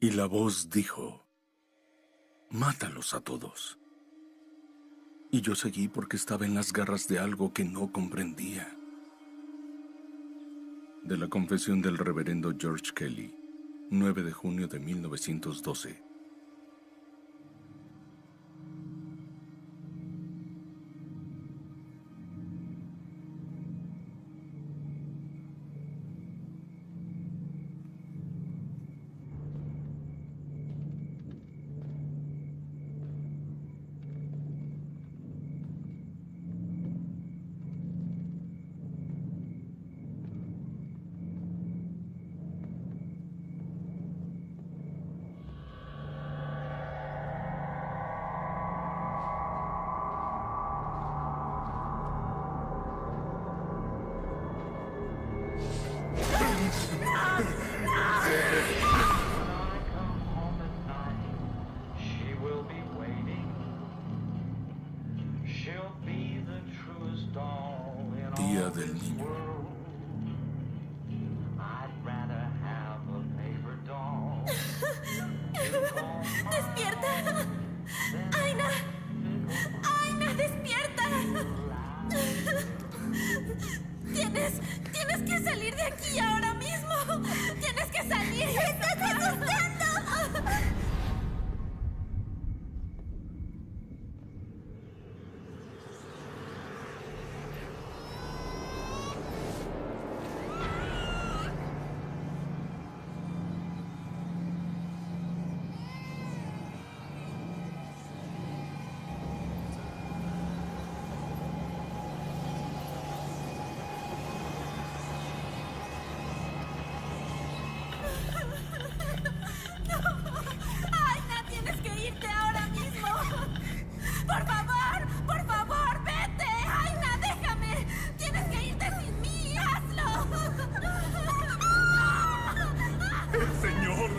Y la voz dijo, Mátalos a todos. Y yo seguí porque estaba en las garras de algo que no comprendía. De la confesión del reverendo George Kelly, 9 de junio de 1912.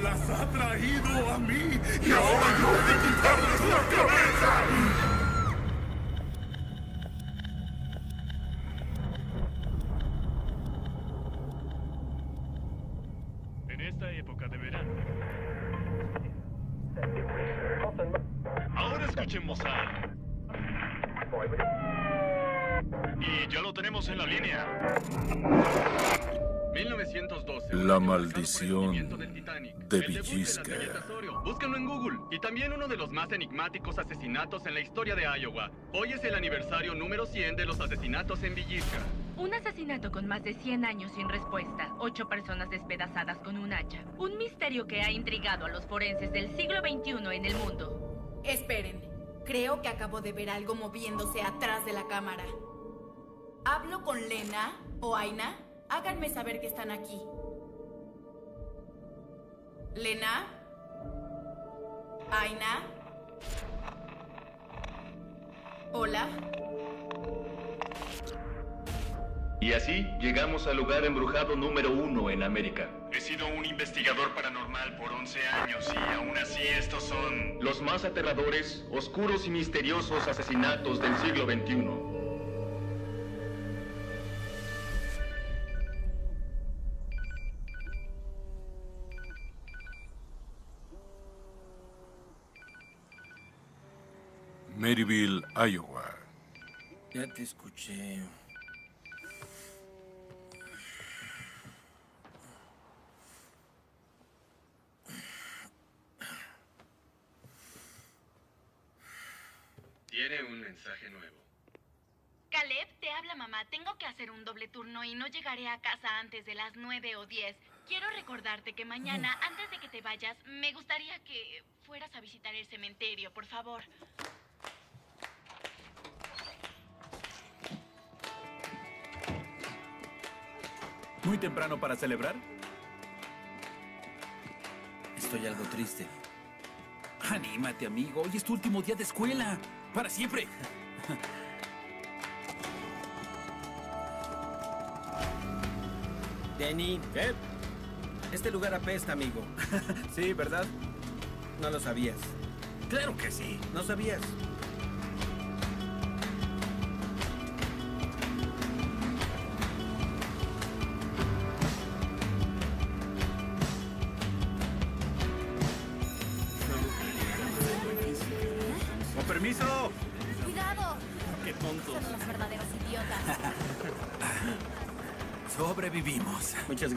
Las ha traído a mí y ahora yo he de quitarles la cabeza. En esta época de verano. Ahora escuchemos a. Y ya lo tenemos en la línea. 1912. La maldición Titanic. de El debut de la Villisca. Búsquenlo en Google. Y también uno de los más enigmáticos asesinatos en la historia de Iowa. Hoy es el aniversario número 100 de los asesinatos en Villisca. Un asesinato con más de 100 años sin respuesta. Ocho personas despedazadas con un hacha. Un misterio que ha intrigado a los forenses del siglo XXI en el mundo. Esperen. Creo que acabo de ver algo moviéndose atrás de la cámara. ¿Hablo con Lena o Aina? Háganme saber que están aquí. ¿Lena? ¿Aina? ¿Hola? Y así llegamos al lugar embrujado número uno en América. He sido un investigador paranormal por 11 años y aún así estos son... Los más aterradores, oscuros y misteriosos asesinatos del siglo XXI. Maryville, Iowa. Ya te escuché. Tiene un mensaje nuevo. Caleb, te habla mamá. Tengo que hacer un doble turno y no llegaré a casa antes de las 9 o 10. Quiero recordarte que mañana, antes de que te vayas, me gustaría que fueras a visitar el cementerio, por favor. ¿Muy temprano para celebrar? Estoy algo triste. Anímate, amigo. Hoy es tu último día de escuela. Para siempre. Denny, ¿qué? Este lugar apesta, amigo. sí, ¿verdad? No lo sabías. Claro que sí. No sabías.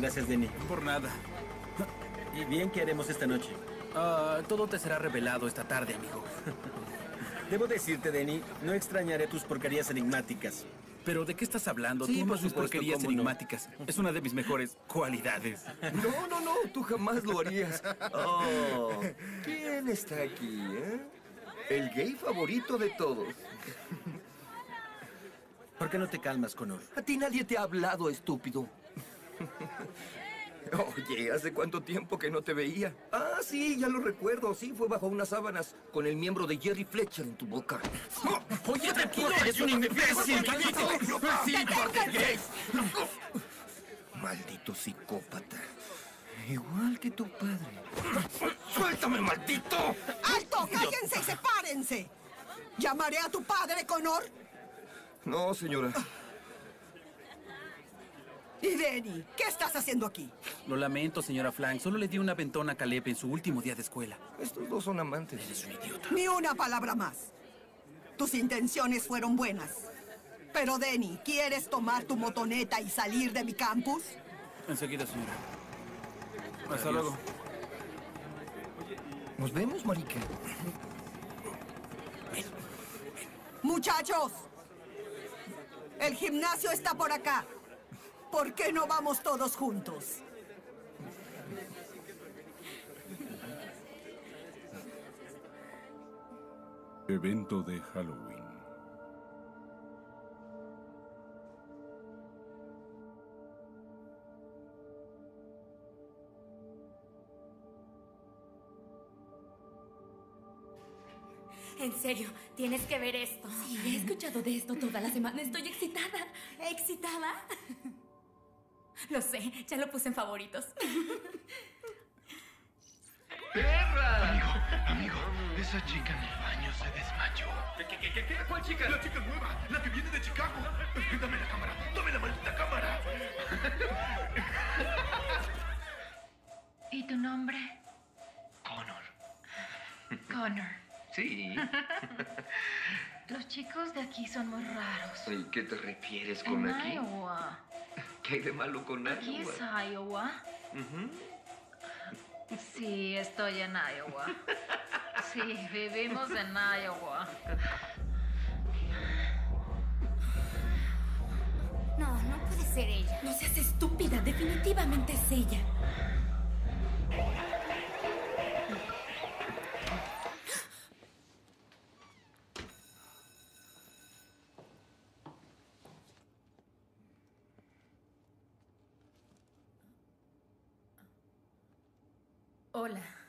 Gracias, Denny. Por nada. ¿Y bien qué haremos esta noche? Ah, todo te será revelado esta tarde, amigo. Debo decirte, Denny, no extrañaré tus porquerías enigmáticas. ¿Pero de qué estás hablando? Sí, Tú por supuesto, porquerías no. enigmáticas. Es una de mis mejores cualidades. No, no, no, tú jamás lo harías. Oh, ¿quién está aquí, eh? El gay favorito de todos. ¿Por qué no te calmas, Connor? A ti nadie te ha hablado, estúpido. Oye, ¿hace cuánto tiempo que no te veía? Ah, sí, ya lo recuerdo. Sí, fue bajo unas sábanas con el miembro de Jerry Fletcher en tu boca. Oye, tranquilo, eres un imbécil. Gay. Maldito psicópata. Igual que tu padre. ¡Suéltame, maldito! ¡Alto! ¡Cállense y sepárense! ¿Llamaré a tu padre, Connor? No, señora. Y Denny, ¿qué estás haciendo aquí? Lo lamento, señora Flank. Solo le di una ventona a Caleb en su último día de escuela. Estos dos son amantes. Eres un idiota. Ni una palabra más. Tus intenciones fueron buenas. Pero Denny, ¿quieres tomar tu motoneta y salir de mi campus? Enseguida, señora. Hasta luego. Nos vemos, marica. Muchachos, el gimnasio está por acá. ¿Por qué no vamos todos juntos? Evento de Halloween. En serio, tienes que ver esto. Sí, he escuchado de esto toda la semana. Estoy excitada. ¿Excitada? Lo sé, ya lo puse en favoritos. ¡Perra! Amigo, esa chica en el baño se desmayó. ¿Qué, qué, qué, qué? ¿Cuál chica? La chica nueva, la que viene de Chicago. Dame la cámara, dame la maldita cámara. ¿Y tu nombre? Connor. Connor. Sí. Los chicos de aquí son muy raros. ¿Y qué te refieres En con aquí? Iowa. ¿Qué hay de malo con Aquí Iowa? es Iowa. Sí, estoy en Iowa. Sí, vivimos en Iowa. No, no puede ser ella. No seas estúpida. Definitivamente es ella. Hola.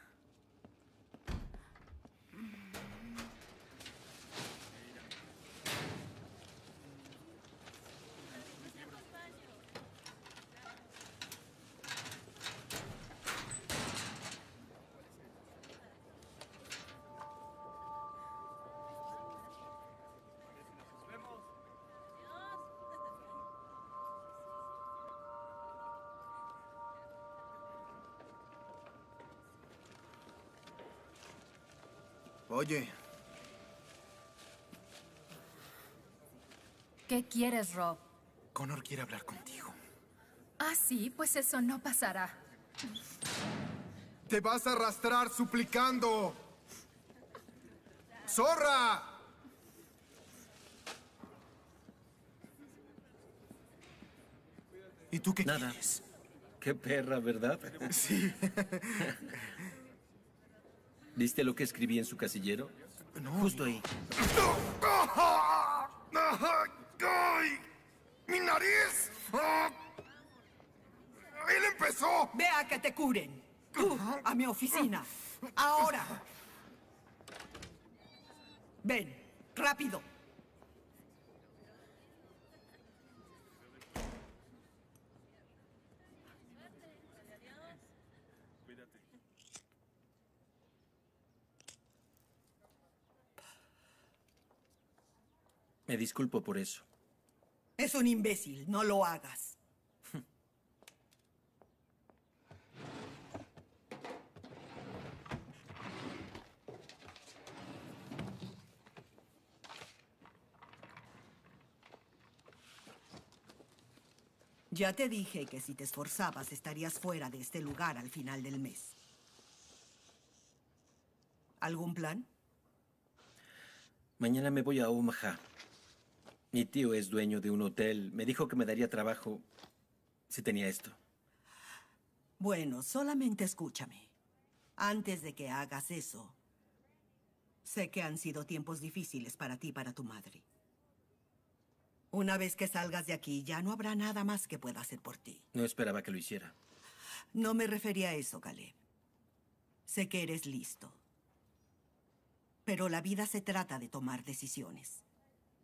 Oye, ¿Qué quieres, Rob? Connor quiere hablar contigo. Ah, sí, pues eso no pasará. Te vas a arrastrar suplicando. ¡Zorra! ¿Y tú qué Nada. quieres? Qué perra, ¿verdad? Sí. ¿Viste lo que escribí en su casillero? No. Justo ahí. ¡Ay! ¡Mi nariz! ¡Él empezó! Ve a que te curen. Tú, a mi oficina. Ahora. Ven, rápido. Me disculpo por eso. Es un imbécil, no lo hagas. Ya te dije que si te esforzabas estarías fuera de este lugar al final del mes. ¿Algún plan? Mañana me voy a Omaha. Mi tío es dueño de un hotel. Me dijo que me daría trabajo si tenía esto. Bueno, solamente escúchame. Antes de que hagas eso, sé que han sido tiempos difíciles para ti y para tu madre. Una vez que salgas de aquí, ya no habrá nada más que pueda hacer por ti. No esperaba que lo hiciera. No me refería a eso, Caleb. Sé que eres listo. Pero la vida se trata de tomar decisiones.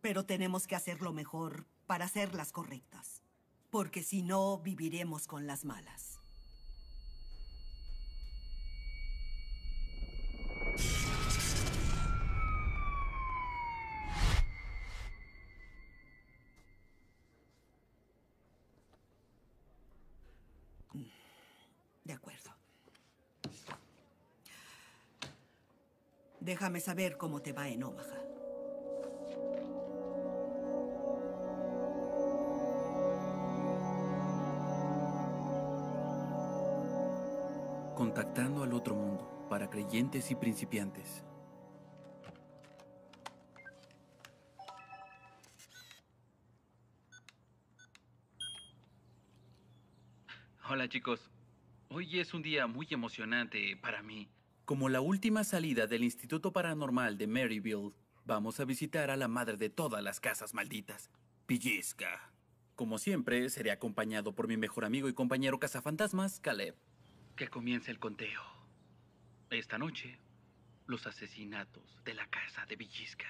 Pero tenemos que hacer lo mejor para hacerlas correctas. Porque si no, viviremos con las malas. De acuerdo. Déjame saber cómo te va en Omaha. Para creyentes y principiantes. Hola chicos, hoy es un día muy emocionante para mí. Como la última salida del Instituto Paranormal de Maryville, vamos a visitar a la madre de todas las casas malditas, Pellizca. Como siempre, seré acompañado por mi mejor amigo y compañero cazafantasmas, Caleb. Que comience el conteo. Esta noche, los asesinatos de la casa de Villisca.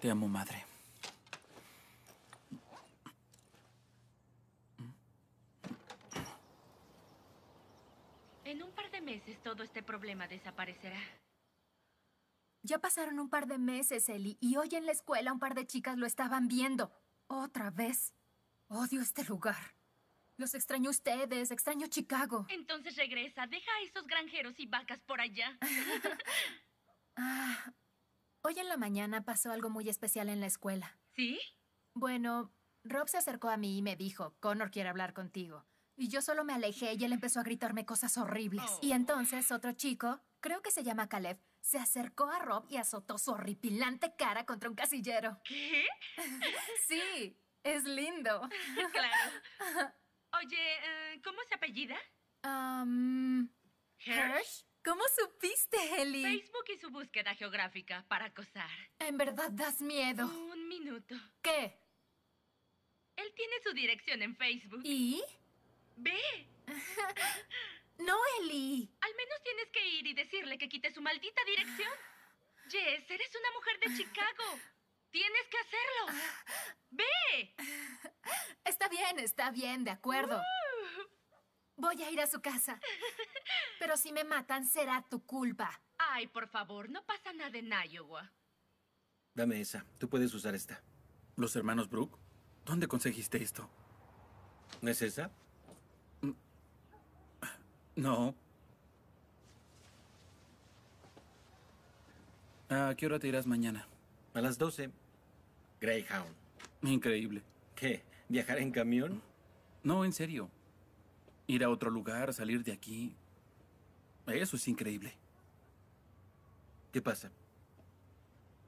Te amo, madre. En un par de meses todo este problema desaparecerá. Ya pasaron un par de meses, Ellie, y hoy en la escuela un par de chicas lo estaban viendo. Otra vez. Odio este lugar. Los extraño a ustedes, extraño Chicago. Entonces regresa, deja a esos granjeros y vacas por allá. Ah, hoy en la mañana pasó algo muy especial en la escuela. ¿Sí? Bueno, Rob se acercó a mí y me dijo, Connor quiere hablar contigo. Y yo solo me alejé y él empezó a gritarme cosas horribles. Y entonces otro chico, creo que se llama Caleb, se acercó a Rob y azotó su horripilante cara contra un casillero. ¿Qué? Sí, es lindo. claro. Oye, eh, ¿cómo se apellida? Um, Hirsch. ¿Cómo supiste, Ellie? Facebook y su búsqueda geográfica para acosar. En verdad das miedo. Un minuto. ¿Qué? Él tiene su dirección en Facebook. ¿Y? Ve. No, Ellie. Al menos tienes que ir y decirle que quite su maldita dirección. Jess, eres una mujer de Chicago. Tienes que hacerlo. Ve. Está bien, está bien, de acuerdo. Uh. Voy a ir a su casa. Pero si me matan, será tu culpa. Ay, por favor, no pasa nada en Iowa. Dame esa. Tú puedes usar esta. ¿Los hermanos Brooke? ¿Dónde conseguiste esto? ¿No es esa? No. ¿A qué hora te irás mañana? A las 12. Greyhound. Increíble. ¿Qué? ¿Viajar en camión? No, en serio. Ir a otro lugar, salir de aquí. Eso es increíble. ¿Qué pasa?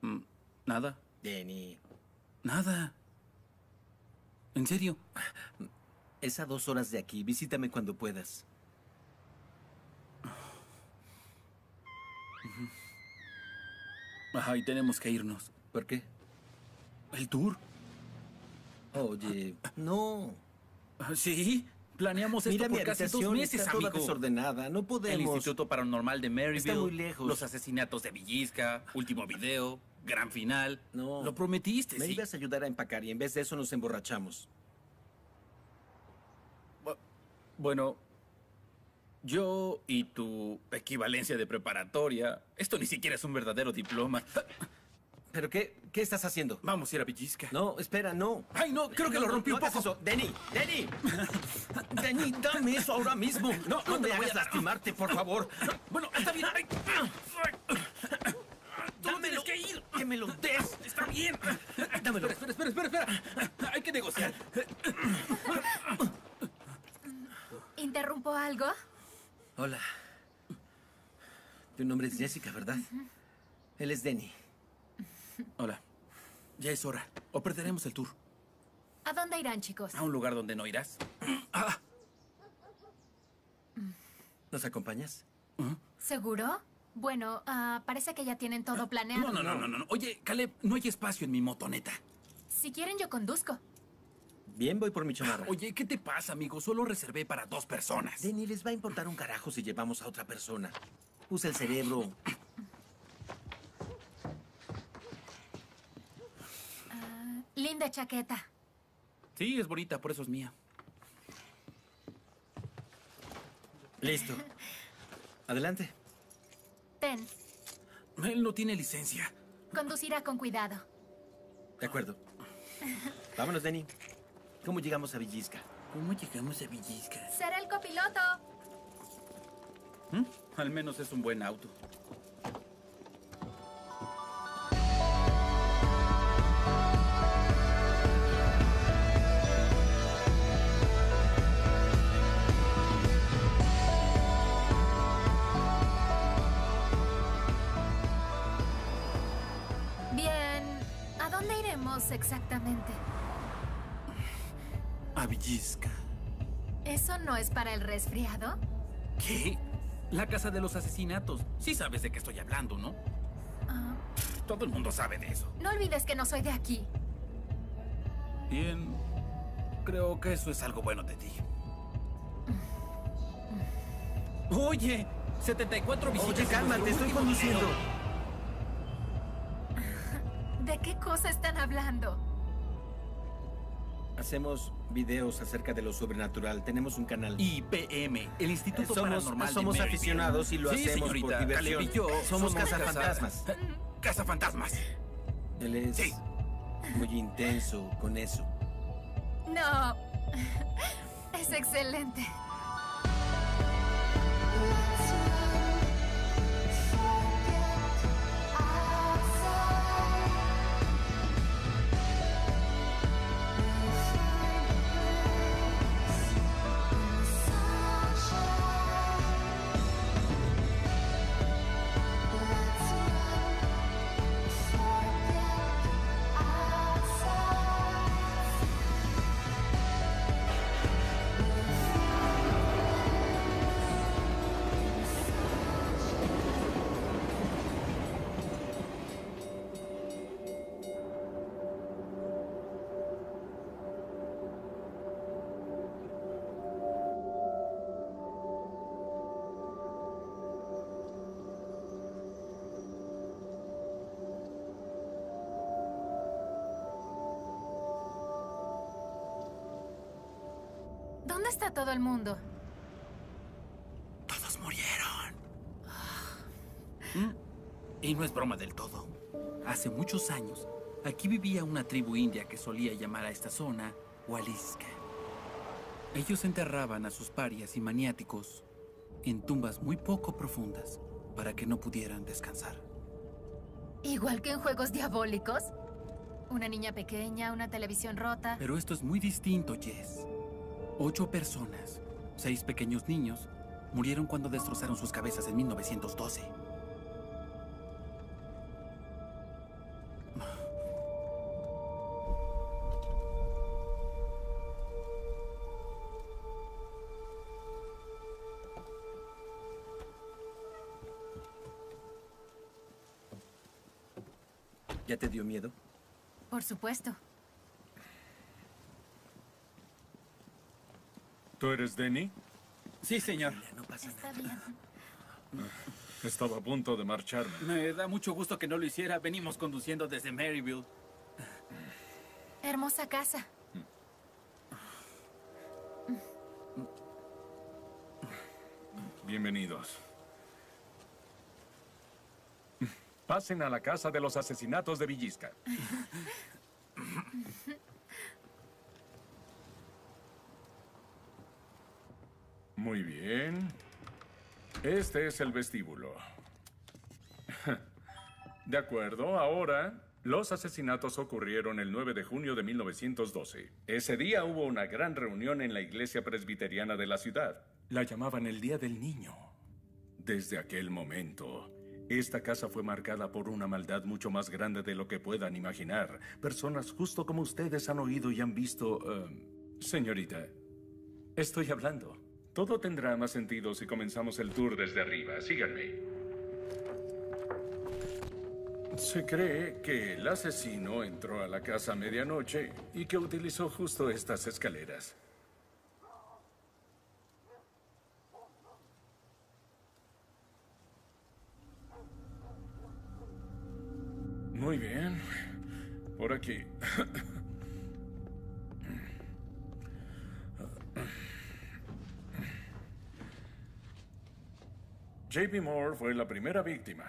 Mm, Nada. Denny. Nada. ¿En serio? Es a dos horas de aquí. Visítame cuando puedas. Ajá, y tenemos que irnos. ¿Por qué? ¿El tour? Oye, no. ¿Sí? Planeamos esto Mira, mi por casi dos habitación meses, está toda amigo. desordenada. No El podemos. Instituto Paranormal de Maryville. Está muy lejos. Los asesinatos de Villisca. Último video. Gran final. No. Lo prometiste, Me sí. ibas a ayudar a empacar y en vez de eso nos emborrachamos. Bueno, yo y tu equivalencia de preparatoria. Esto ni siquiera es un verdadero diploma. ¿Pero qué, qué ¿Qué estás haciendo? Vamos a ir a Villisca. No, espera, no. Ay, no, creo que No, lo rompí no un poco. eso. Denny, Denny. Denny, dame eso ahora mismo. No, no te me hagas lastimarte, por favor. Bueno, está bien. Ay, Dámelo. que ir. Que me lo des. Está bien. Dámelo. Espera, espera, espera, espera. Hay que negociar. ¿Interrumpo algo? Hola. Tu nombre es Jessica, ¿verdad? Él es Denny. Hola. Ya es hora. O perderemos el tour. ¿A dónde irán, chicos? A un lugar donde no irás. ¿Nos acompañas? ¿Seguro? Bueno, ah, parece que ya tienen todo planeado. No, no, no, no, no. Oye, Caleb, no hay espacio en mi motoneta. Si quieren, yo conduzco. Bien, voy por mi chamarra. Oye, ¿qué te pasa, amigo? Solo reservé para dos personas. Denny, les va a importar un carajo si llevamos a otra persona. Usa el cerebro. Ah, linda chaqueta. Sí, es bonita, por eso es mía. Listo. Adelante. Ten, Él no tiene licencia. conducirá con cuidado. De acuerdo. Vámonos, Denny. ¿Cómo llegamos a Villisca? ¿Cómo llegamos a Villisca? Será el copiloto. ¿Mm? Al menos es un buen auto. Bien, ¿a dónde iremos exactamente? A Villisca. ¿Eso no es para el resfriado? ¿Qué? La casa de los asesinatos. Sí sabes de qué estoy hablando, ¿no? Ah, Todo el mundo sabe de eso. no olvides que no soy de aquí. Bien. Creo que eso es algo bueno de ti. Oye, 74 visitas. Oye, cálmate, nuestro estoy conduciendo. ¿De qué cosa están hablando? Hacemos videos acerca de lo sobrenatural. Tenemos un canal. IPM, el Instituto somos, Paranormal somos aficionados y lo Sí, hacemos señorita, por diversión. Y yo somos, somos cazafantasmas. caza- Cazafantasmas. Él es Sí. muy intenso con eso. No. Es excelente. Todo el mundo? Todos murieron. ¿Mm? Y no es broma del todo. Hace muchos años, aquí vivía una tribu india que solía llamar a esta zona Waliska. Ellos enterraban a sus parias y maniáticos en tumbas muy poco profundas para que no pudieran descansar. Igual que en juegos diabólicos. Una niña pequeña, una televisión rota. Pero esto es muy distinto, Jess. Ocho personas, seis pequeños niños, murieron cuando destrozaron sus cabezas en 1912. ¿Ya te dio miedo? Por supuesto. ¿Tú eres Denny? Sí, señor. No pasa Está bien. Estaba a punto de marcharme. Me da mucho gusto que no lo hiciera. Venimos conduciendo desde Maryville. Hermosa casa. Bienvenidos. Pasen a la casa de los asesinatos de Villisca. Muy bien. Este es el vestíbulo. De acuerdo, ahora los asesinatos ocurrieron el 9 de junio de 1912. Ese día hubo una gran reunión en la iglesia presbiteriana de la ciudad. La llamaban el Día del Niño. Desde aquel momento, esta casa fue marcada por una maldad mucho más grande de lo que puedan imaginar. Personas justo como ustedes han oído y han visto... eh, señorita, estoy hablando. Todo tendrá más sentido si comenzamos el tour desde arriba. Síganme. Se cree que el asesino entró a la casa a medianoche y que utilizó justo estas escaleras. Muy bien. Por aquí. JP Moore fue la primera víctima.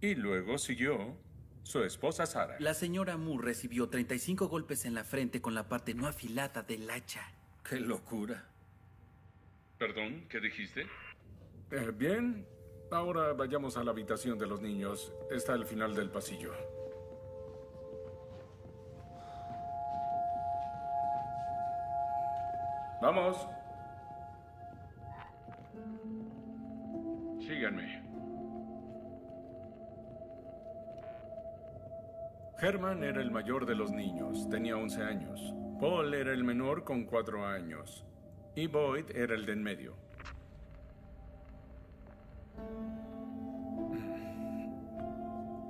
Y luego siguió su esposa Sara. La señora Moore recibió 35 golpes en la frente con la parte no afilada del hacha. ¡Qué locura! Perdón, ¿qué dijiste? Eh, bien, ahora vayamos a la habitación de los niños. Está al final del pasillo. Vamos. Síganme. Herman era el mayor de los niños, tenía 11 años. Paul era el menor con 4 años. Y Boyd era el de en medio.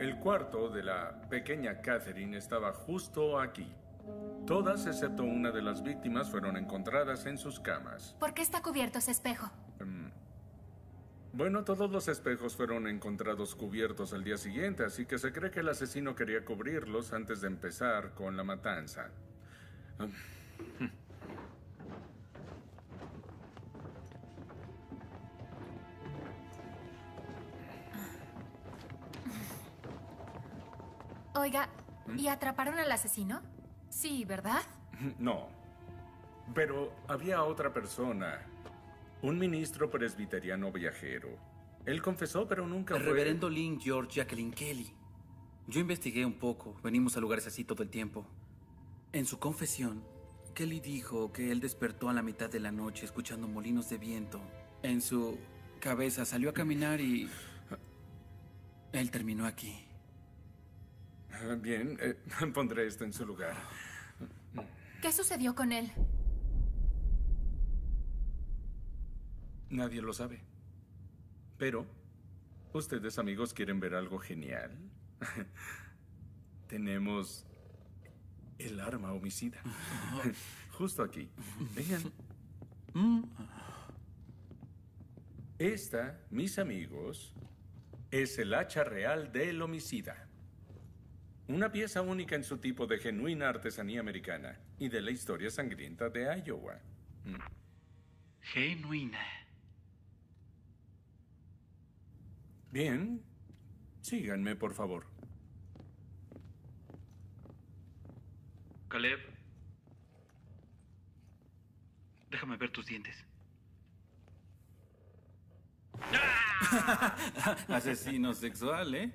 El cuarto de la pequeña Catherine estaba justo aquí. Todas excepto una de las víctimas fueron encontradas en sus camas. ¿Por qué está cubierto ese espejo? Mm. Bueno, todos los espejos fueron encontrados cubiertos al día siguiente, así que se cree que el asesino quería cubrirlos antes de empezar con la matanza. Mm. Oiga, ¿Mm? ¿y atraparon al asesino? Sí, ¿verdad? No. Pero había otra persona. Un ministro presbiteriano viajero. Él confesó, pero nunca El fue... reverendo Lynn George Jacqueline Kelly. Yo investigué un poco, venimos a lugares así todo el tiempo. En su confesión, Kelly dijo que él despertó a la mitad de la noche escuchando molinos de viento. En su cabeza salió a caminar y... Él terminó aquí. Bien, eh, pondré esto en su lugar. ¿Qué sucedió con él? Nadie lo sabe. Pero, ¿ustedes amigos quieren ver algo genial? Tenemos el arma homicida. Justo aquí. Vean. Esta, mis amigos, es el hacha real del homicida. Una pieza única en su tipo de genuina artesanía americana y de la historia sangrienta de Iowa. Mm. Genuina. Bien. Síganme, por favor. Caleb. Déjame ver tus dientes. Asesino sexual, ¿eh?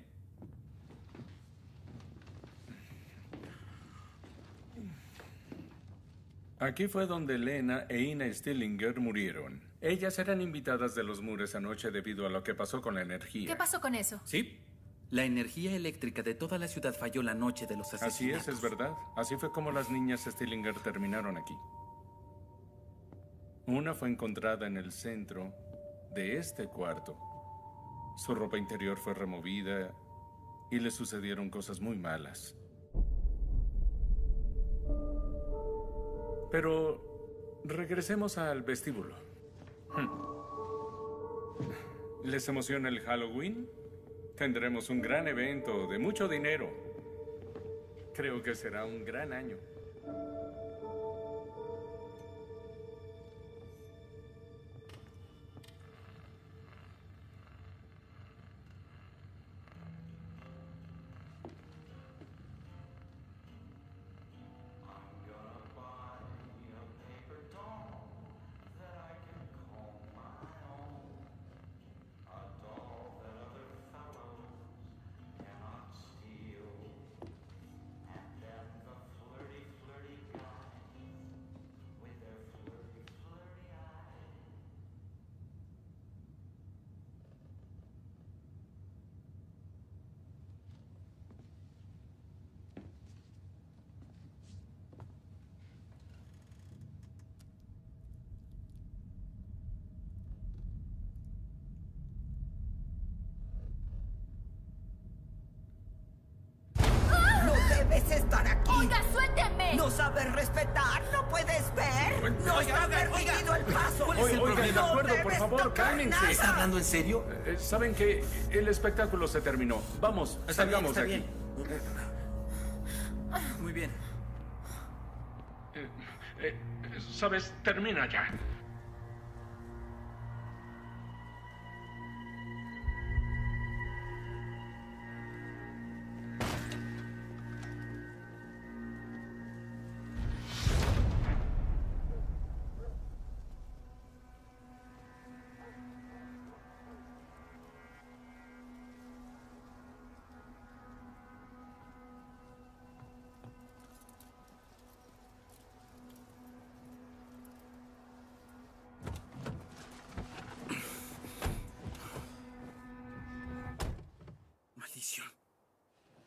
Aquí fue donde Lena e Ina Stillinger murieron. Ellas eran invitadas de los Mures anoche debido a lo que pasó con la energía. ¿Qué pasó con eso? Sí. La energía eléctrica de toda la ciudad falló la noche de los Así asesinatos. es, es verdad. Así fue como las niñas Stillinger terminaron aquí. Una fue encontrada en el centro de este cuarto. Su ropa interior fue removida y le sucedieron cosas muy malas. Pero regresemos al vestíbulo. Hmm. ¿Les emociona el Halloween? Tendremos un gran evento de mucho dinero. Creo que será un gran año. Sabes respetar, no puedes ver. No Oiga, está oiga, oiga. permitido el paso. ¿Cuál es el Oigan, de acuerdo, por debes favor, cálmense. ¿Está hablando en serio? Eh, Saben que el espectáculo se terminó. Vamos, Está bien, salgamos está de aquí. bien. Muy bien. Eh, eh, Sabes, termina ya.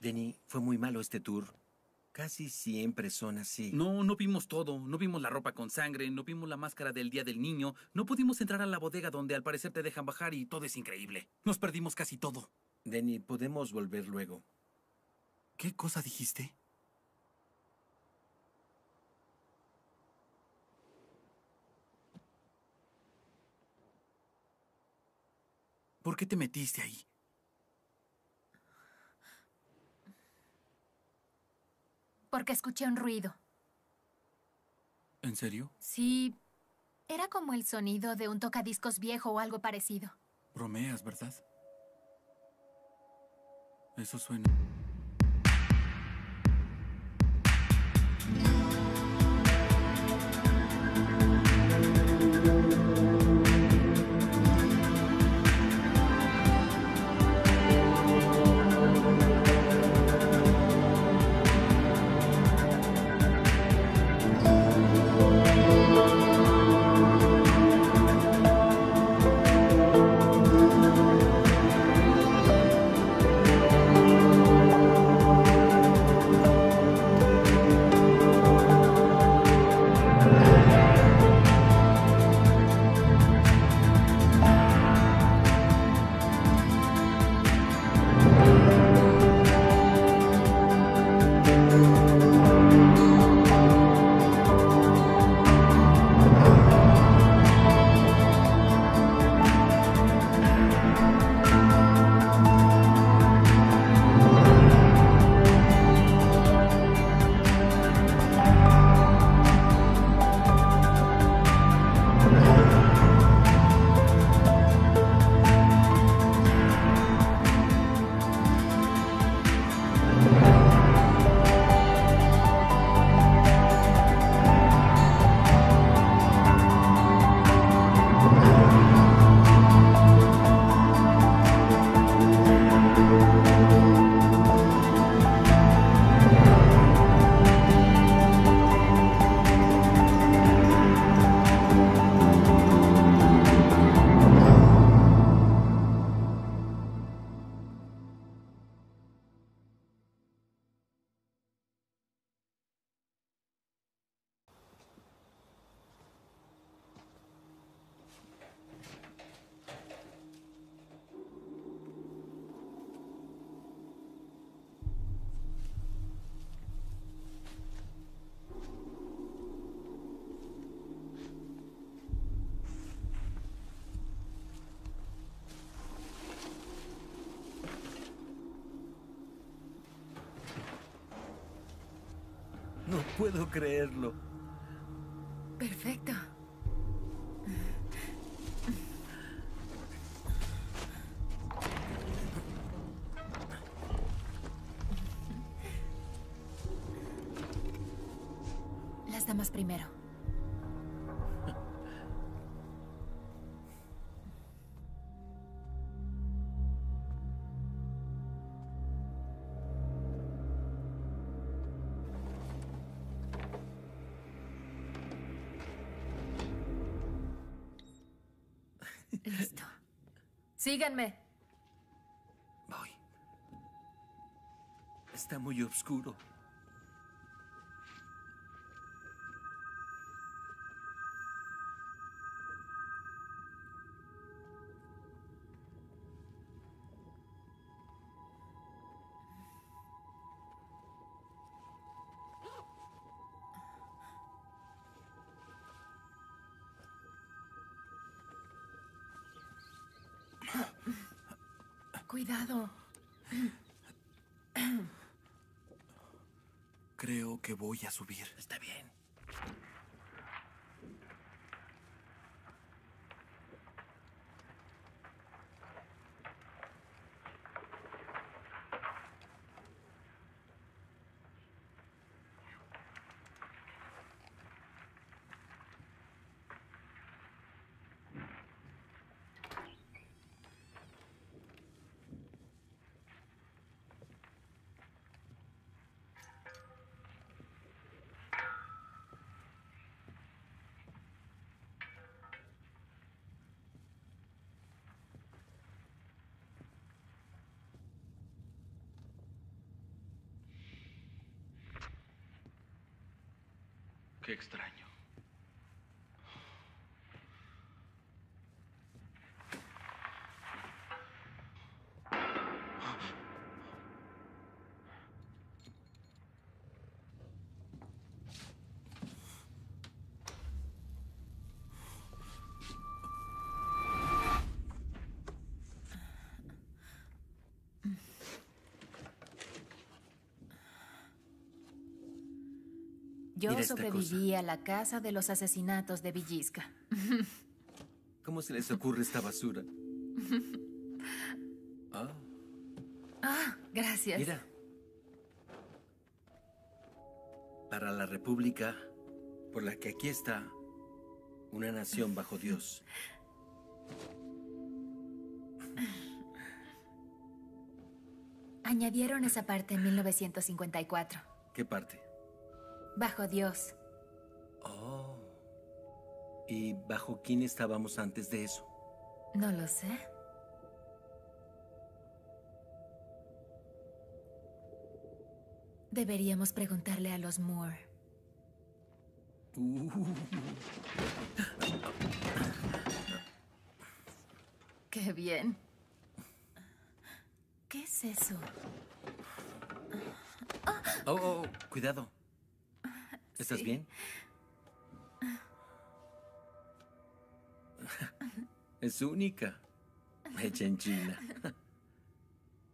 Denny, fue muy malo este tour. Casi siempre son así. No, no vimos todo. No vimos la ropa con sangre, no vimos la máscara del Día del Niño, no pudimos entrar a la bodega donde al parecer te dejan bajar y todo es increíble. Nos perdimos casi todo. Denny, podemos volver luego. ¿Qué cosa dijiste? ¿Por qué te metiste ahí? Porque escuché un ruido. ¿En serio? Sí, era como el sonido de un tocadiscos viejo o algo parecido. Bromeas, ¿verdad? Eso suena. Puedo creerlo. Perfecto. Síganme. Voy. Está muy oscuro. Que voy a subir. Está bien. Qué extraño. Yo sobreviví a la casa de los asesinatos de Villisca. ¿Cómo se les ocurre esta basura? Ah, Ah, gracias. mira. Para la República, por la que aquí está, una nación bajo Dios. Añadieron esa parte en 1954. ¿Qué parte? Bajo Dios. Oh. ¿Y bajo quién estábamos antes de eso? No lo sé. Deberíamos preguntarle a los Moore. Uh. Qué bien. ¿Qué es eso? Oh, oh, cuidado. ¿Estás Sí. bien? Es única. Hecha en China.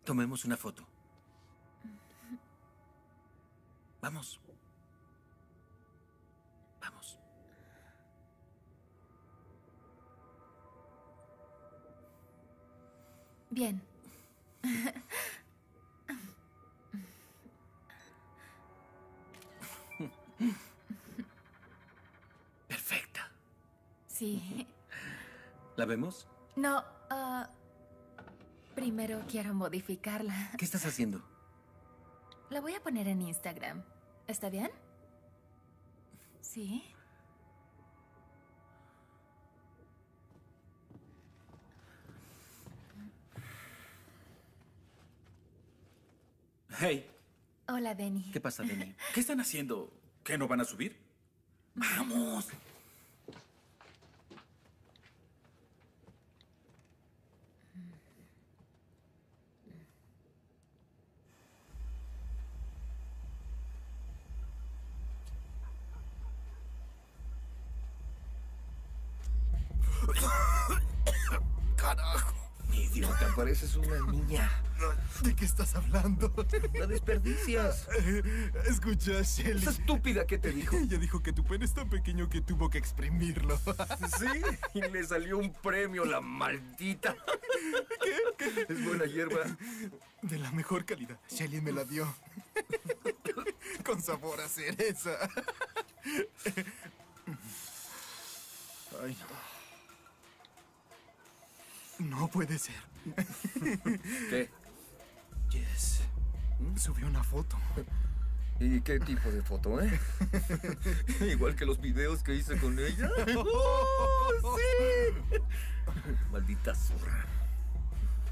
Tomemos una foto. Vamos. Vamos. Bien. Sí. ¿La vemos? No, ah, primero quiero modificarla. ¿Qué estás haciendo? La voy a poner en Instagram. ¿Está bien? Sí. Hey, Hola, Denny. ¿Qué pasa, Denny? ¿qué están haciendo? ¿Qué no van a subir? ¡Vamos! ¡Carajo! Pareces una niña. ¿De qué estás hablando? La desperdicias. Eh, Escucha, Shelly. Esa estúpida que te dijo. Ella dijo que tu pene es tan pequeño que tuvo que exprimirlo. Sí, y le salió un premio, la maldita. Es buena hierba. De la mejor calidad. Shelly me la dio. Con sabor a cereza. Ay, no. No puede ser. ¿Qué? Yes. Subió una foto. ¿Y qué tipo de foto, eh? Igual que los videos que hice con ella. ¡Oh, sí! Maldita zorra.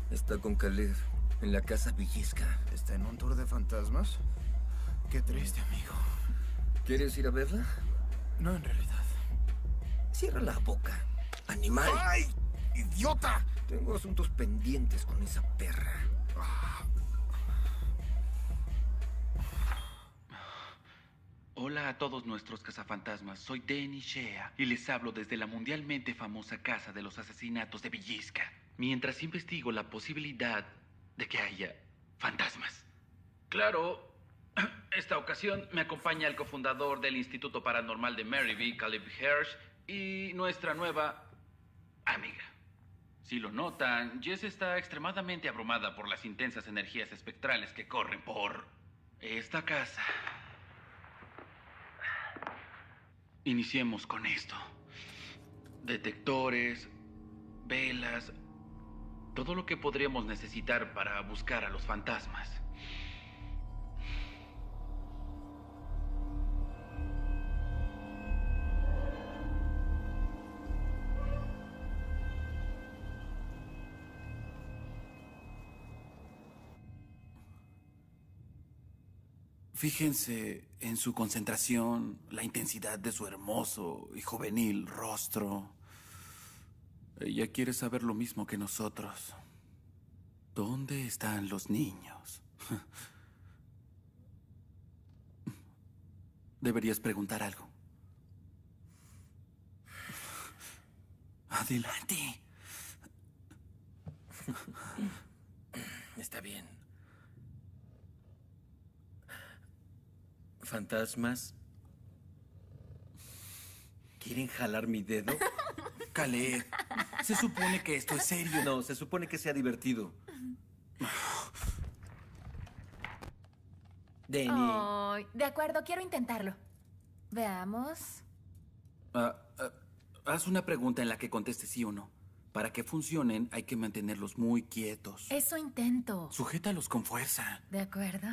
Está con Caleb en la casa Villisca. ¿Está en un tour de fantasmas? Qué triste, amigo. ¿Quieres ir a verla? No, en realidad. Cierra la boca, animal. ¡Ay! ¡Idiota! Tengo asuntos pendientes con esa perra. Hola a todos nuestros cazafantasmas, soy Danny Shea y les hablo desde la mundialmente famosa casa de los asesinatos de Villisca. Mientras investigo la posibilidad de que haya fantasmas. Claro, esta ocasión me acompaña el cofundador del Instituto Paranormal de Maryville, Caleb Hirsch, y nuestra nueva amiga. Si lo notan, Jess está extremadamente abrumada por las intensas energías espectrales que corren por esta casa. Iniciemos con esto. Detectores, velas, todo lo que podríamos necesitar para buscar a los fantasmas. Fíjense en su concentración, la intensidad de su hermoso y juvenil rostro. Ella quiere saber lo mismo que nosotros. ¿Dónde están los niños? Deberías preguntar algo. Adelante. Está bien. ¿Fantasmas? ¿Quieren jalar mi dedo? Caleb, se supone que esto es serio. No, se supone que sea divertido. Denny. De acuerdo, quiero intentarlo. Veamos. Ah, ah, haz una pregunta en la que conteste sí o no. Para que funcionen hay que mantenerlos muy quietos. Eso intento. Sujétalos con fuerza. ¿De acuerdo?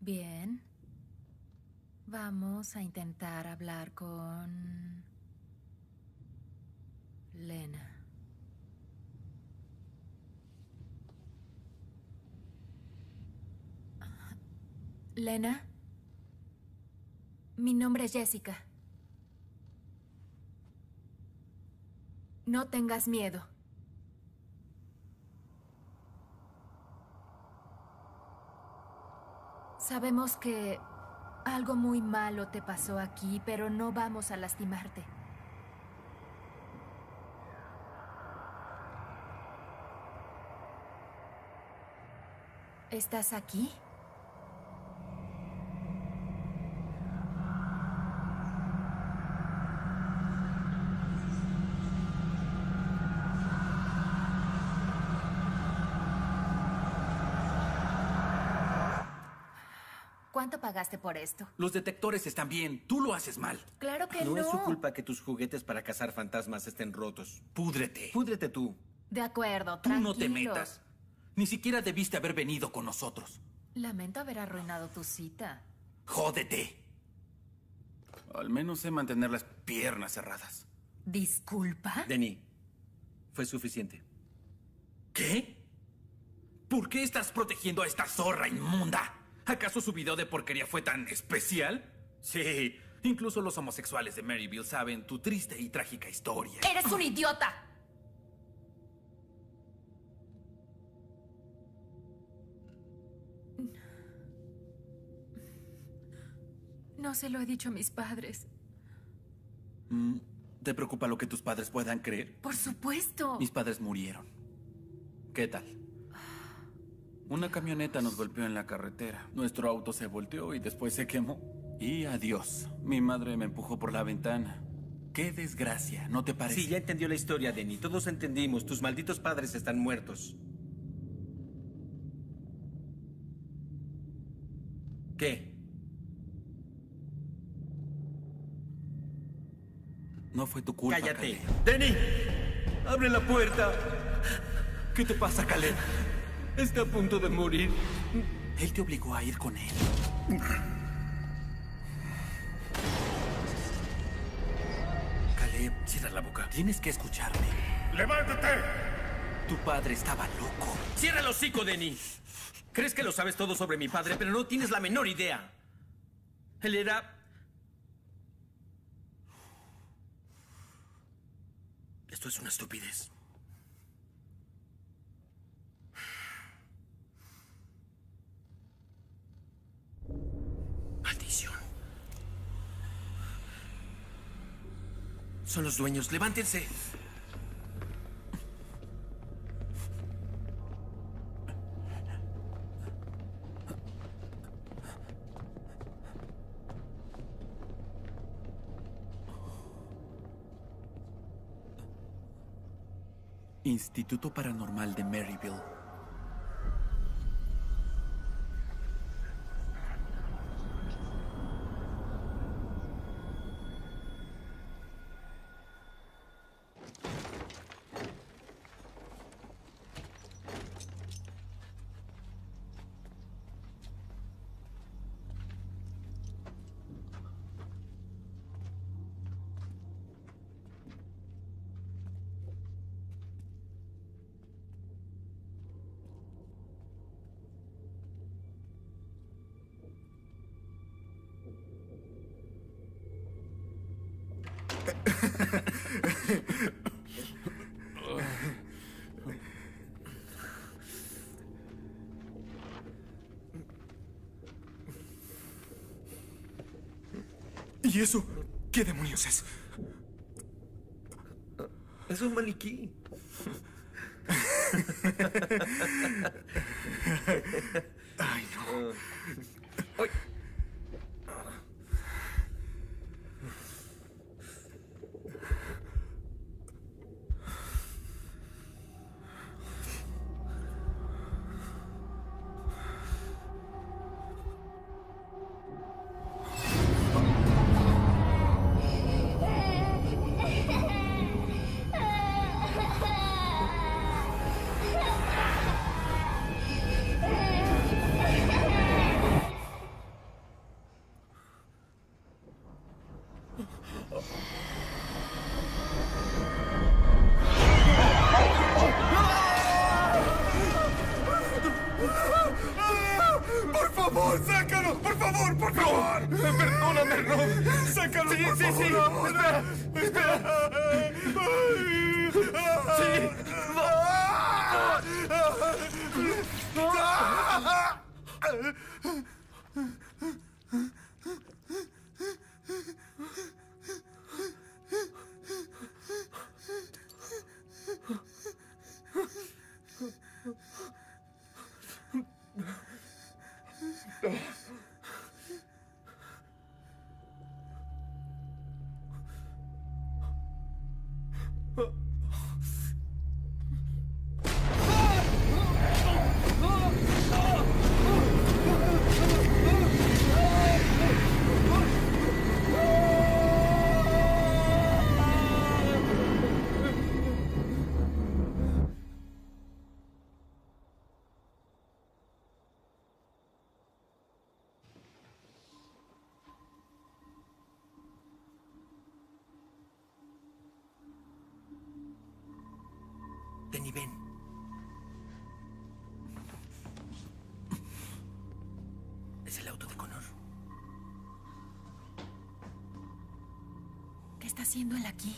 Bien. Vamos a intentar hablar con... Lena. Lena. Mi nombre es Jessica. No tengas miedo. Sabemos que algo muy malo te pasó aquí, pero no vamos a lastimarte. ¿Estás aquí? ¿Cuánto pagaste por esto? Los detectores están bien. Tú lo haces mal. Claro que no. No es su culpa que tus juguetes para cazar fantasmas estén rotos. Púdrete. Púdrete tú. De acuerdo, Tú no te tranquilo. metas. Ni siquiera debiste haber venido con nosotros. Lamento haber arruinado tu cita. Jódete. Al menos sé mantener las piernas cerradas. ¿Disculpa? Denny, fue suficiente. ¿Qué? ¿Por qué estás protegiendo a esta zorra inmunda? ¿Acaso su video de porquería fue tan especial? Sí, incluso los homosexuales de Maryville saben tu triste y trágica historia. ¡Eres un idiota! No se lo he dicho a mis padres. Mm, ¿Te preocupa lo que tus padres puedan creer? Por supuesto. Mis padres murieron. ¿Qué tal? Una camioneta nos golpeó en la carretera. Nuestro auto se volteó y después se quemó. Y adiós. Mi madre me empujó por la ventana. Qué desgracia, ¿no te parece? Sí, ya entendió la historia, Denny. Todos entendimos. Tus malditos padres están muertos. ¿Qué? No fue tu culpa. Cállate. Caleb. ¡Denny! ¡Abre la puerta! ¿Qué te pasa, Caleb? Está a punto de morir. Él te obligó a ir con él. Caleb, cierra la boca. Tienes que escucharme. ¡Levántate! Tu padre estaba loco. ¡Cierra el hocico, Denny! Crees que lo sabes todo sobre mi padre, pero no tienes la menor idea. Él era... Esto es una estupidez. Maldición. Son los dueños. Levántense. Instituto Paranormal de Maryville. ¿Y eso? ¿Qué demonios es? Es un maniquí. Penny, ven. Es el auto de Connor. ¿Qué está haciendo él aquí?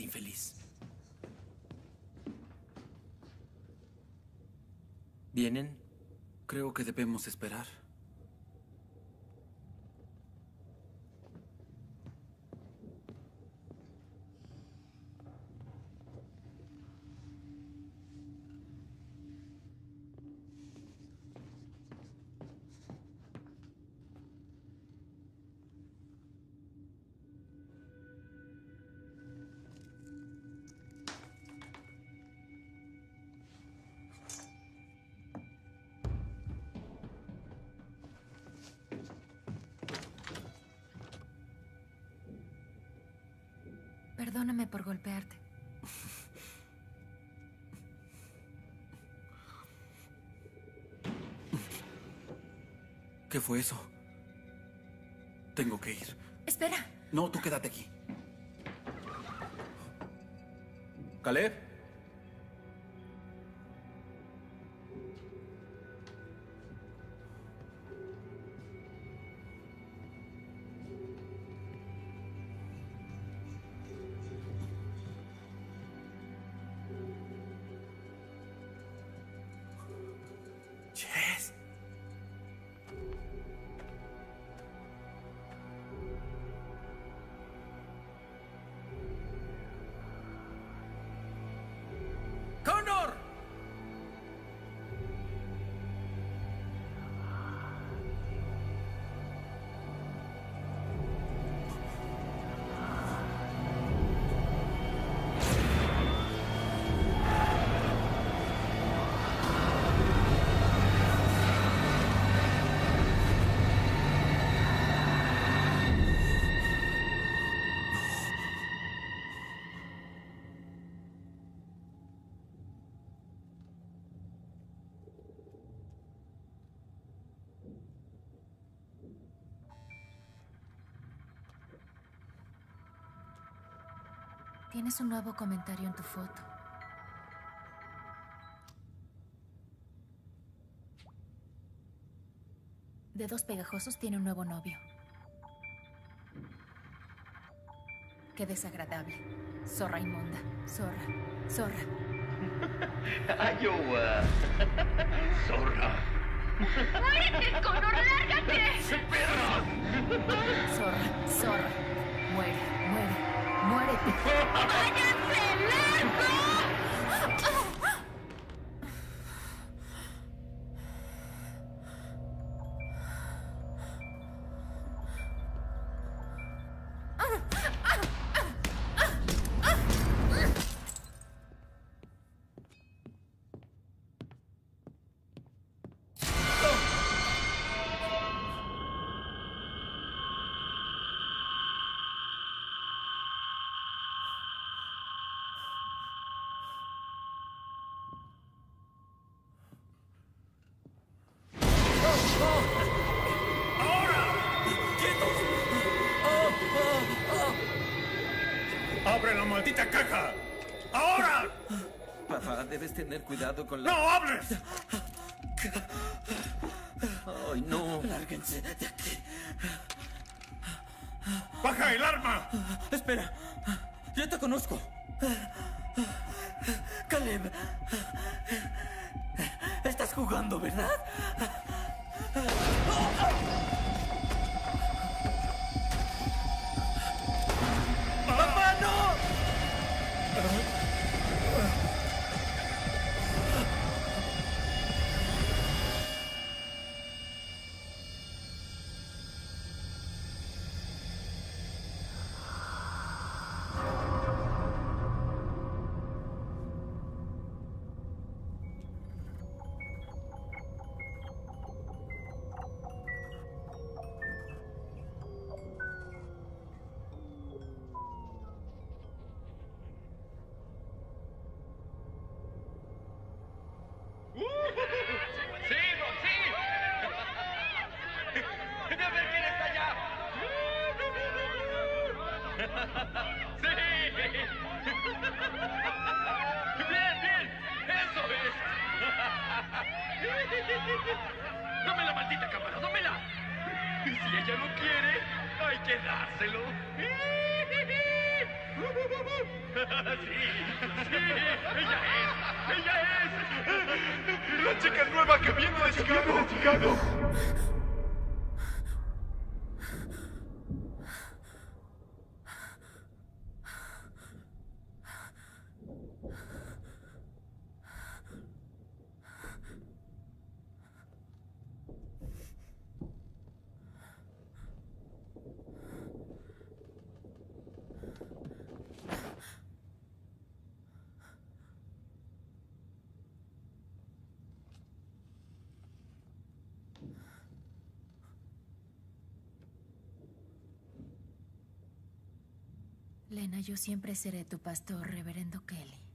Infeliz. ¿Vienen? Creo que debemos esperar. Perdóname por golpearte. ¿Qué fue eso? Tengo que ir. Espera. No, tú quédate aquí. ¿Caleb? Tienes un nuevo comentario en tu foto. Dedos pegajosos tiene un nuevo novio. Qué desagradable. Zorra inmunda. Zorra. Zorra. Iowa. Zorra. ¡Muérete, Connor! ¡Lárgate! ¡Perra! Zorra. Zorra. Muere. Muere. Muérete. ¡Váyanse lejos! Maldita caja! ¡Ahora! Papá, debes tener cuidado con la... ¡No hables! ¡Ay, no! Lárguense de aquí. ¡Baja el arma! Espera. Ya te conozco. Lena, yo siempre seré tu pastor, reverendo Kelly.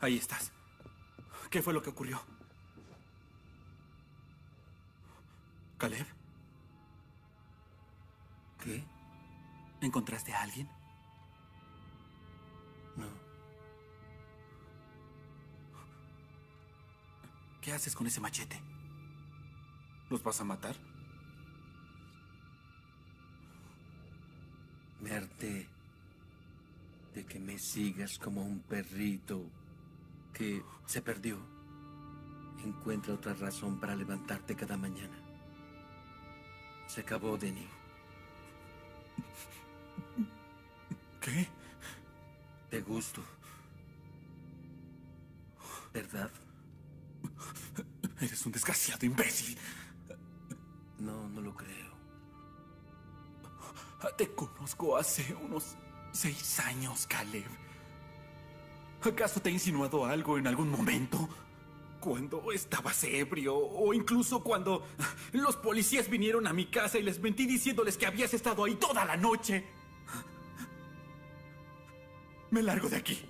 Ahí estás. ¿Qué fue lo que ocurrió? ¿Caleb? ¿Qué? ¿Encontraste a alguien? No. ¿Qué haces con ese machete? ¿Los vas a matar? Me harté de que me sigas como un perrito que se perdió. Encuentra otra razón para levantarte cada mañana. Se acabó, Denny. ¿Qué? De gusto. ¿Verdad? Eres un desgraciado imbécil. No, no lo creo. Te conozco hace unos seis años, Caleb. ¿Acaso te he insinuado algo en algún momento? Cuando estabas ebrio o incluso cuando los policías vinieron a mi casa y les mentí diciéndoles que habías estado ahí toda la noche. Me largo de aquí.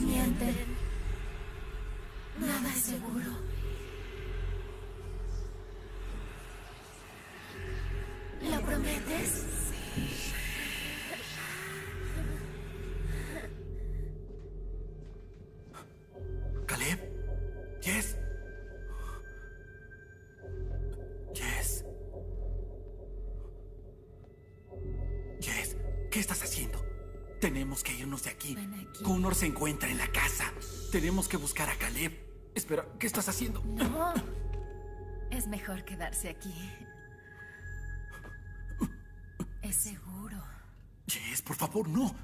Mienten. Nada es seguro. Tenemos que irnos de aquí. Connor se encuentra en la casa. Tenemos que buscar a Caleb. Espera, ¿qué estás haciendo? No. Es mejor quedarse aquí. Es seguro. Yes, por favor, no.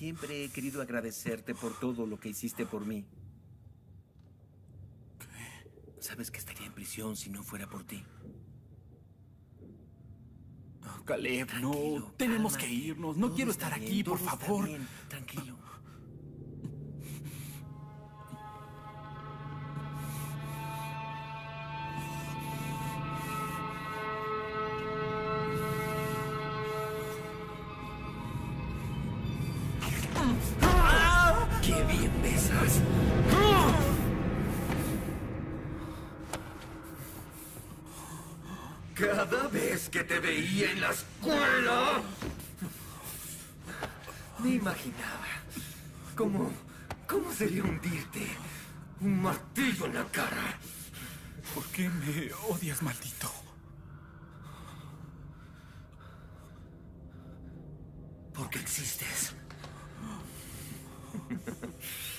Siempre he querido agradecerte por todo lo que hiciste por mí. Sabes que estaría en prisión si no fuera por ti. Oh, Caleb, no. Tenemos que irnos. No Todo quiero estar bien, aquí, por favor. bien. Tranquilo. Me imaginaba cómo, cómo sería hundirte un martillo en la cara. ¿Por qué me odias, maldito? Porque existes.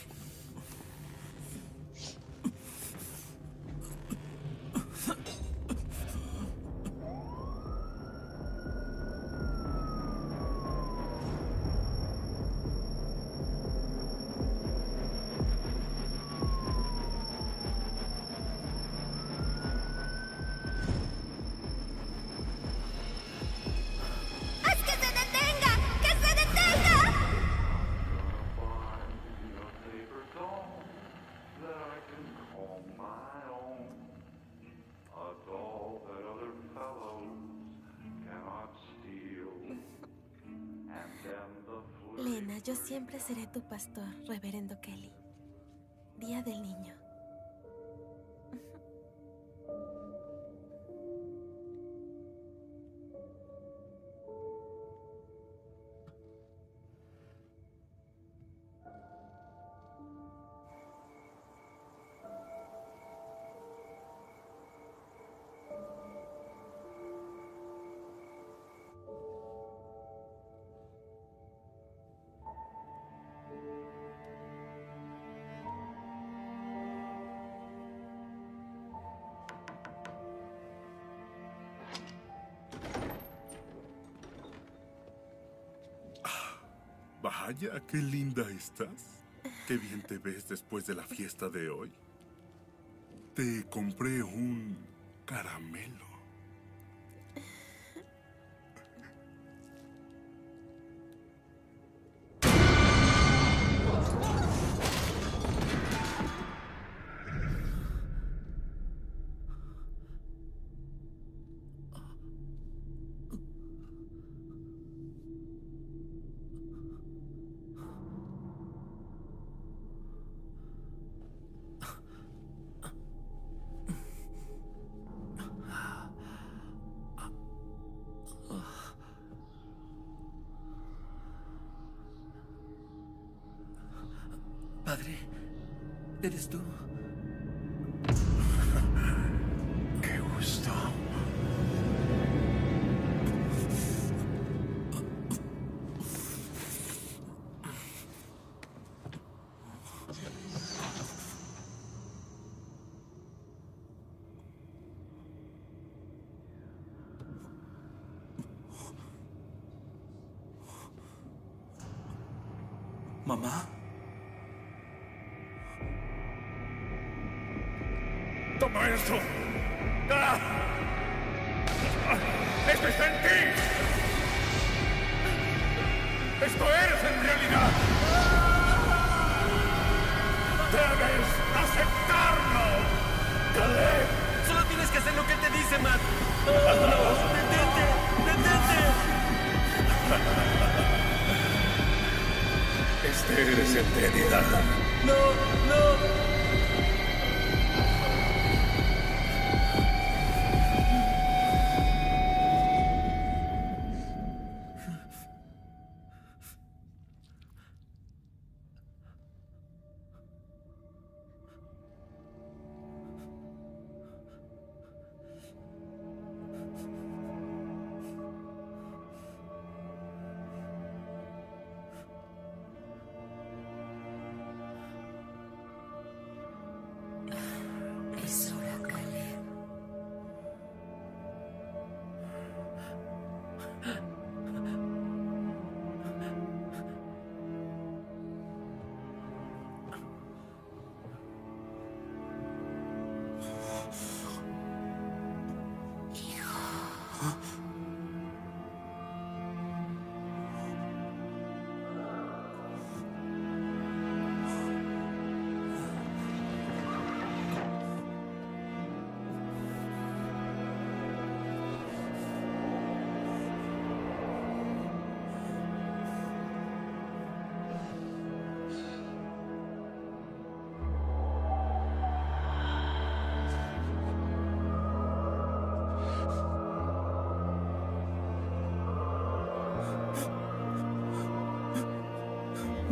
siempre seré tu pastor, reverendo Kelly. Día del niño. Vaya, qué linda estás. Qué bien te ves después de la fiesta de hoy. Te compré un caramelo. Padre, ¿eres tú?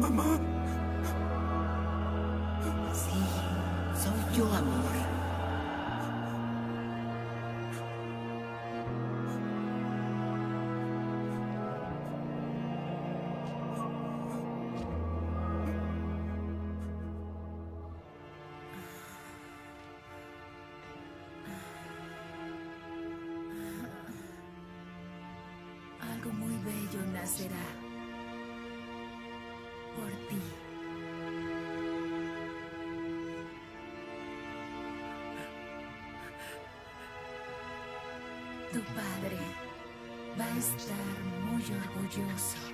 Sí, soy yo, amor. Algo muy bello nacerá Tu padre va a estar muy orgulloso.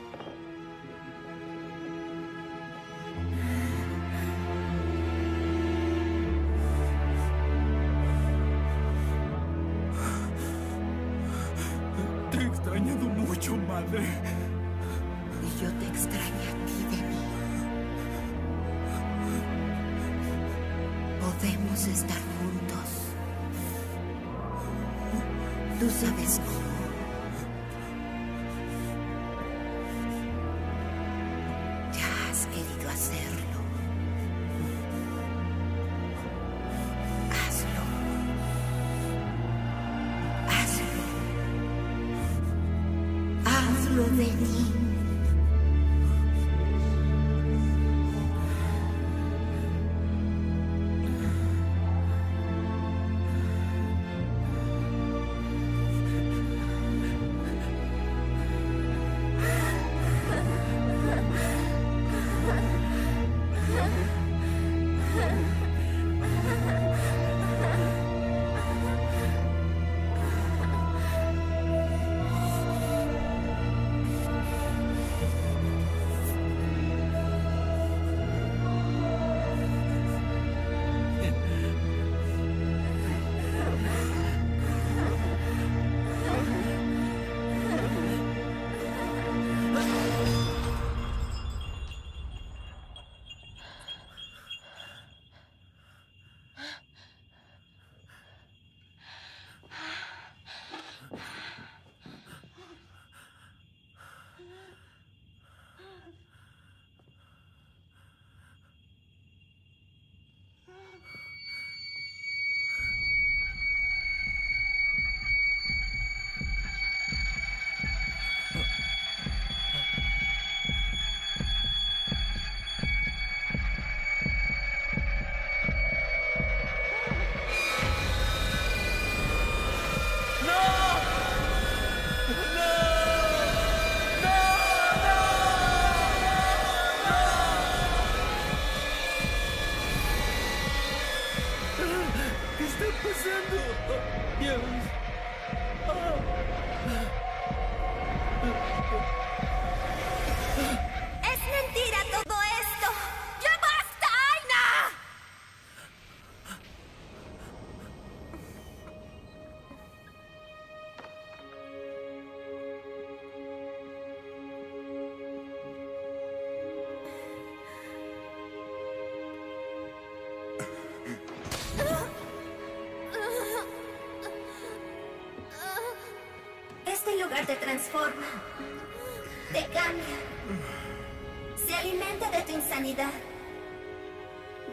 Te transforma, te cambia, se alimenta de tu insanidad,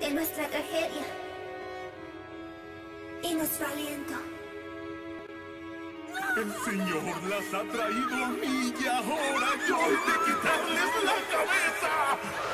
de nuestra tragedia y nuestro aliento. El Señor las ha traído a mí y ahora yo he de quitarles la cabeza.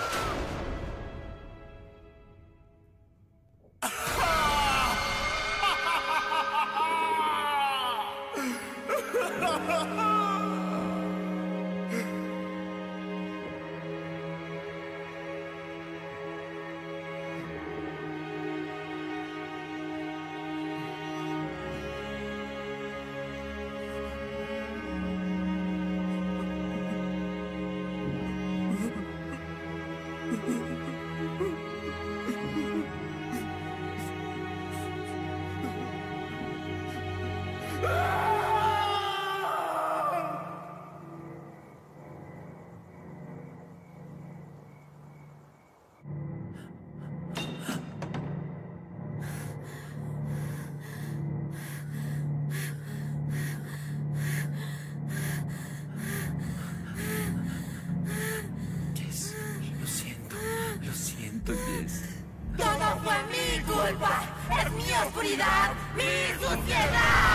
Mi suciedad.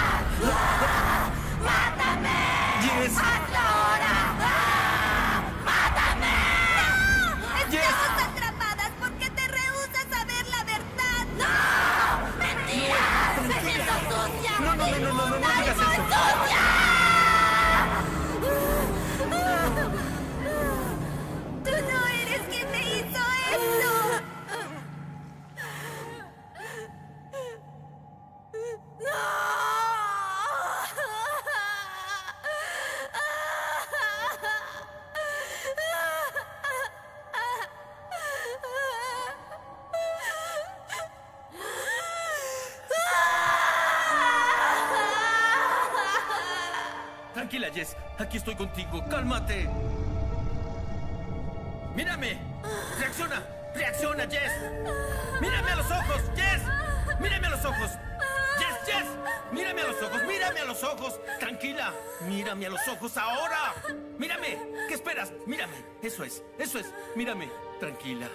Eso es, eso es. Mírame. Tranquila.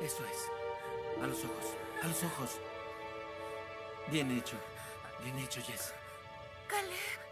Eso es. A los ojos, a los ojos. Bien hecho. Bien hecho, Jess. Caleb.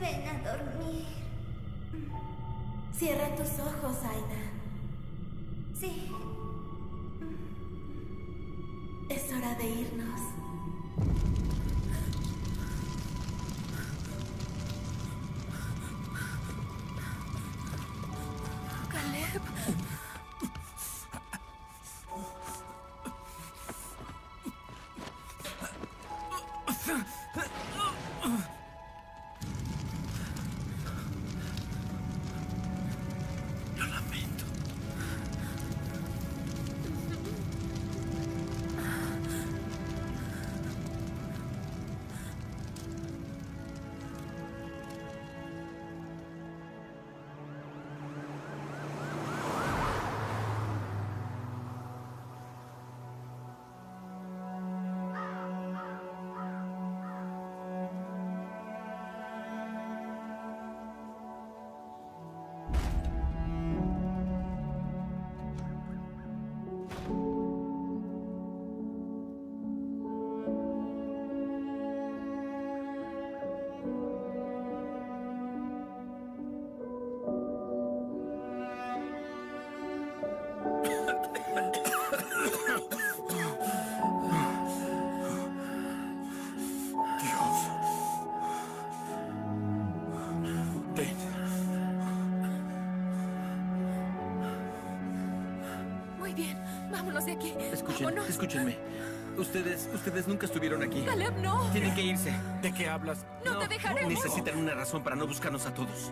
Ven a dormir. Cierra tus ojos, ahí. Escuchen, Vámonos. escúchenme. Ustedes, ustedes nunca estuvieron aquí. Caleb, no. Tienen que irse. ¿De qué hablas? No, te dejaremos. Necesitan una razón para no buscarnos a todos.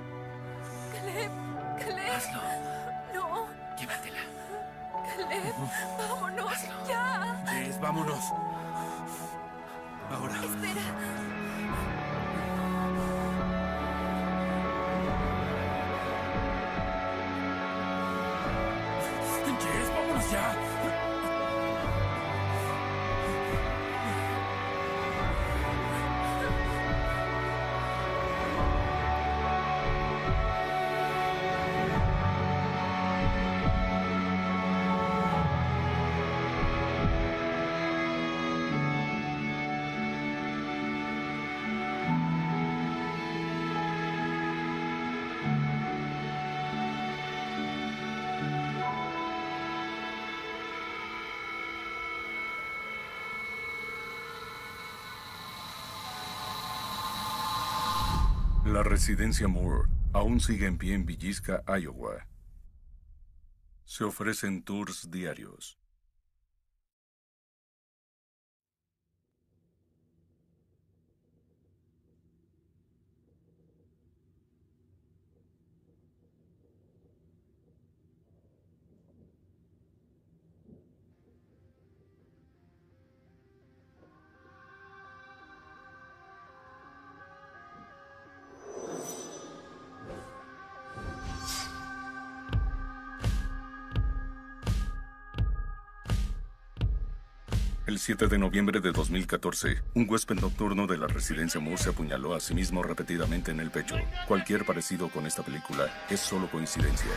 Residencia Moore aún sigue en pie en Villisca, Iowa. Se ofrecen tours diarios. El 7 de noviembre de 2014, un huésped nocturno de la residencia Moore se apuñaló a sí mismo repetidamente en el pecho. Cualquier parecido con esta película es solo coincidencia.